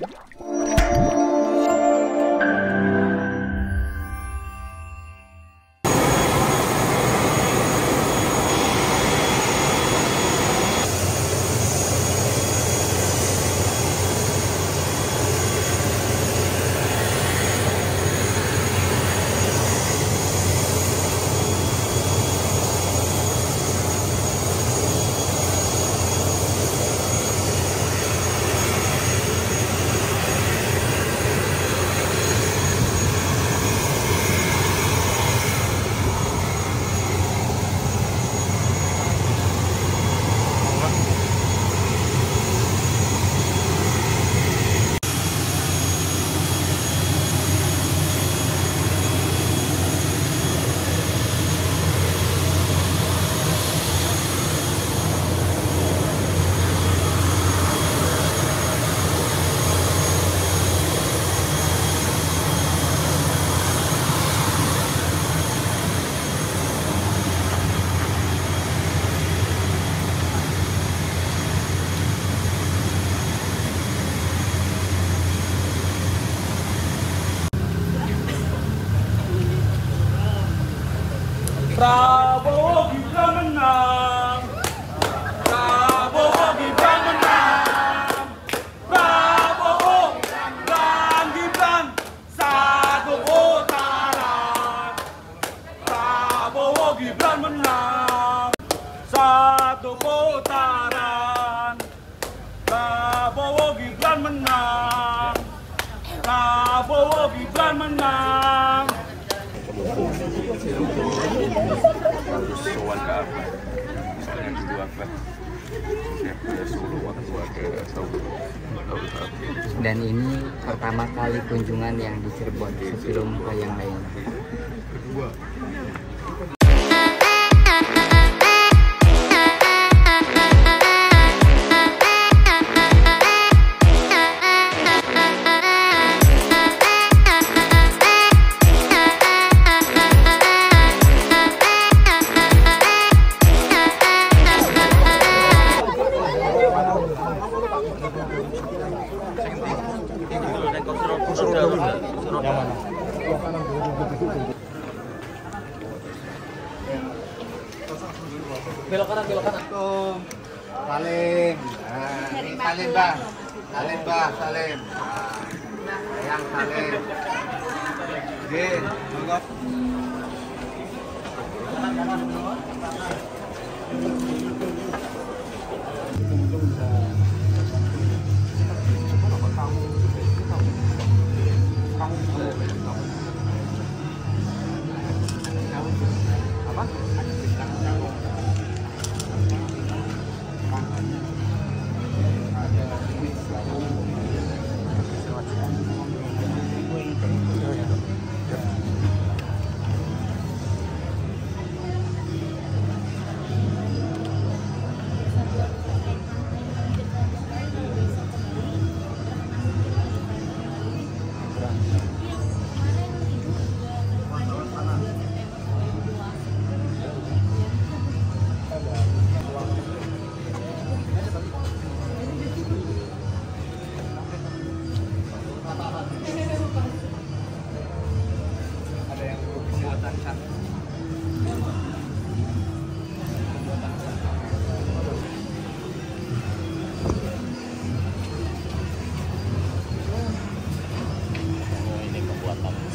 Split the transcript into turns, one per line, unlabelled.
Yeah. Prabowo Gibran menang. Prabowo Gibran menang.
Harus sowan ke Abah soalnya dulu Abah ya ke Solo waktu ada Solo
Dan ini pertama kali kunjungan yang di Cirebon sebelum ke yang lain.
Salim. Nah, ini salim. Salim. Salim. Nah, yang salim. Oke, monggo.
ini